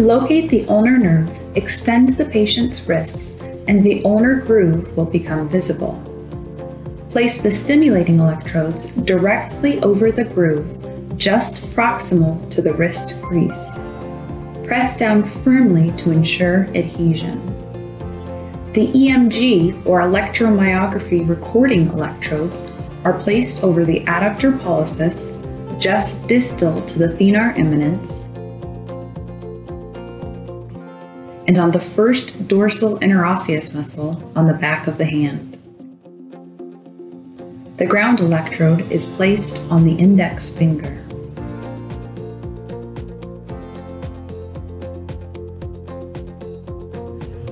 To locate the ulnar nerve, extend the patient's wrist and the ulnar groove will become visible. Place the stimulating electrodes directly over the groove, just proximal to the wrist crease. Press down firmly to ensure adhesion. The EMG or electromyography recording electrodes are placed over the adductor pollicis, just distal to the thenar eminence, and on the first dorsal interosseous muscle on the back of the hand. The ground electrode is placed on the index finger.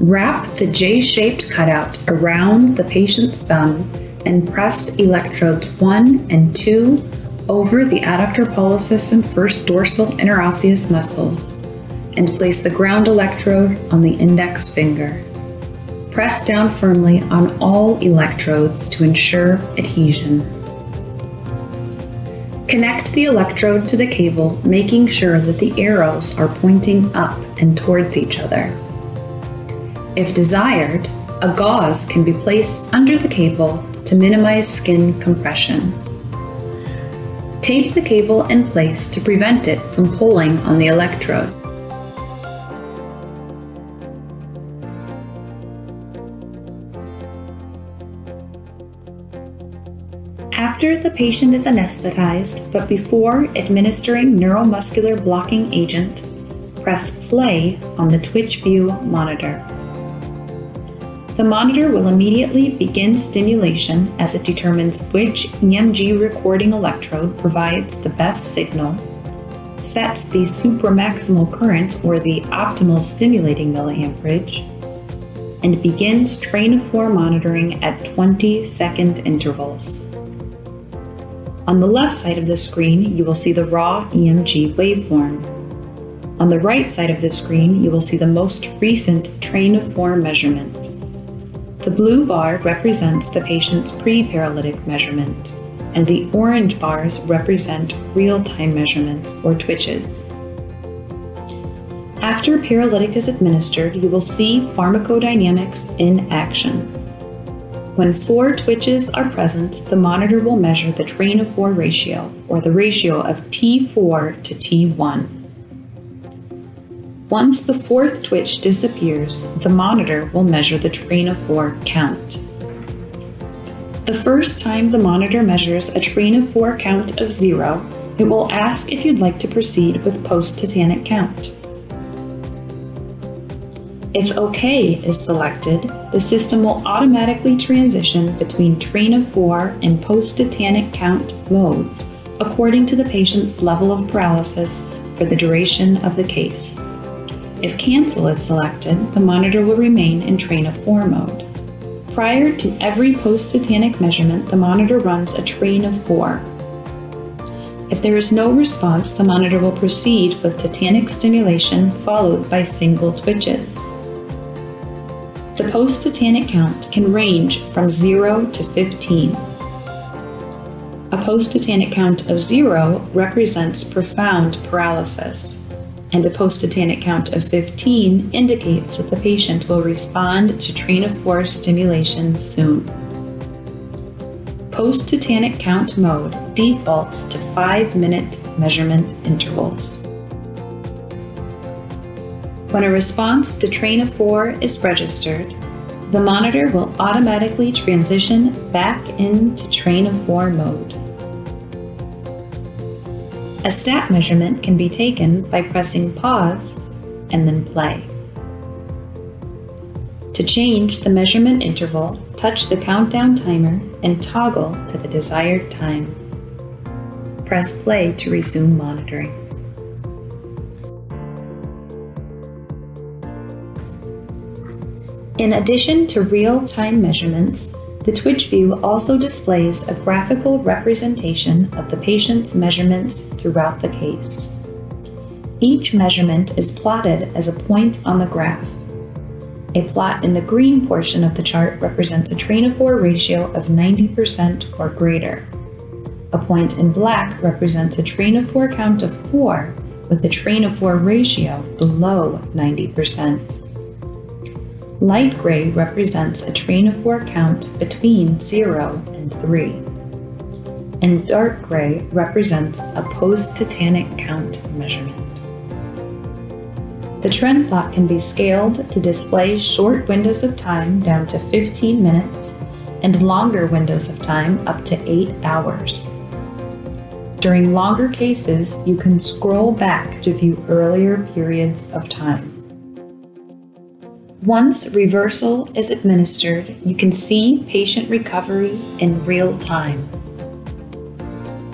Wrap the J-shaped cutout around the patient's thumb and press electrodes 1 and 2 over the adductor pollicis and first dorsal interosseous muscles and place the ground electrode on the index finger. Press down firmly on all electrodes to ensure adhesion. Connect the electrode to the cable, making sure that the arrows are pointing up and towards each other. If desired, a gauze can be placed under the cable to minimize skin compression. Tape the cable in place to prevent it from pulling on the electrode. After the patient is anesthetized, but before administering neuromuscular blocking agent, press play on the TwitchView monitor. The monitor will immediately begin stimulation as it determines which EMG recording electrode provides the best signal, sets the supramaximal current or the optimal stimulating milliamperage, and begins train of four monitoring at 20 second intervals. On the left side of the screen, you will see the raw EMG waveform. On the right side of the screen, you will see the most recent train of four measurement. The blue bar represents the patient's pre-paralytic measurement, and the orange bars represent real-time measurements or twitches. After paralytic is administered, you will see pharmacodynamics in action. When four twitches are present, the monitor will measure the train of four ratio, or the ratio of T4 to T1. Once the fourth twitch disappears, the monitor will measure the train of four count. The first time the monitor measures a train of four count of zero, it will ask if you'd like to proceed with post-tetanic count. If OK is selected, the system will automatically transition between train of four and post-tetanic count modes according to the patient's level of paralysis for the duration of the case. If cancel is selected, the monitor will remain in train of four mode. Prior to every post-tetanic measurement, the monitor runs a train of four. If there is no response, the monitor will proceed with tetanic stimulation followed by single twitches. The post-tetanic count can range from 0 to 15. A post-tetanic count of 0 represents profound paralysis and a post-tetanic count of 15 indicates that the patient will respond to train of four stimulation soon. Post-tetanic count mode defaults to 5-minute measurement intervals. When a response to train of four is registered, the monitor will automatically transition back into train of four mode. A stat measurement can be taken by pressing pause and then play. To change the measurement interval, touch the countdown timer and toggle to the desired time. Press play to resume monitoring. In addition to real-time measurements, the TwitchView also displays a graphical representation of the patient's measurements throughout the case. Each measurement is plotted as a point on the graph. A plot in the green portion of the chart represents a train of four ratio of 90% or greater. A point in black represents a train of four count of 4 with a train of 4 ratio below 90%. Light gray represents a train of 4 count between 0 and 3. And dark gray represents a post-tetanic count measurement. The trend plot can be scaled to display short windows of time down to 15 minutes and longer windows of time up to 8 hours. During longer cases, you can scroll back to view earlier periods of time. Once reversal is administered, you can see patient recovery in real time.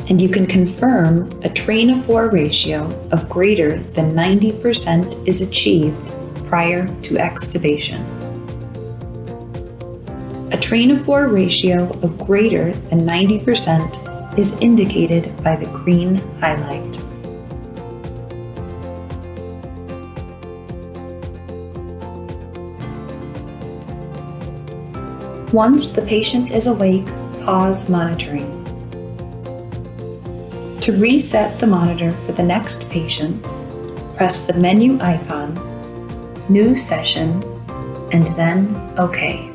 And you can confirm a train of 4 ratio of greater than 90% is achieved prior to extubation. A train of 4 ratio of greater than 90% is indicated by the green highlight. Once the patient is awake, pause monitoring. To reset the monitor for the next patient, press the menu icon, New Session, and then OK.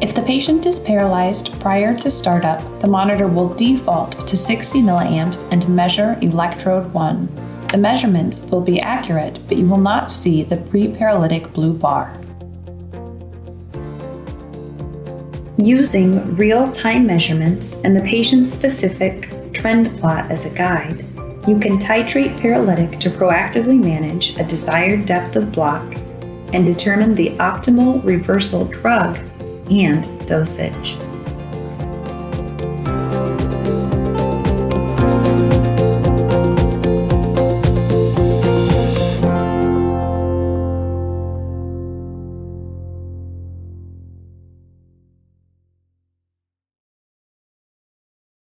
If the patient is paralyzed prior to startup, the monitor will default to 60 milliamps and measure electrode 1. The measurements will be accurate, but you will not see the pre-paralytic blue bar. Using real-time measurements and the patient-specific trend plot as a guide, you can titrate paralytic to proactively manage a desired depth of block and determine the optimal reversal drug and dosage.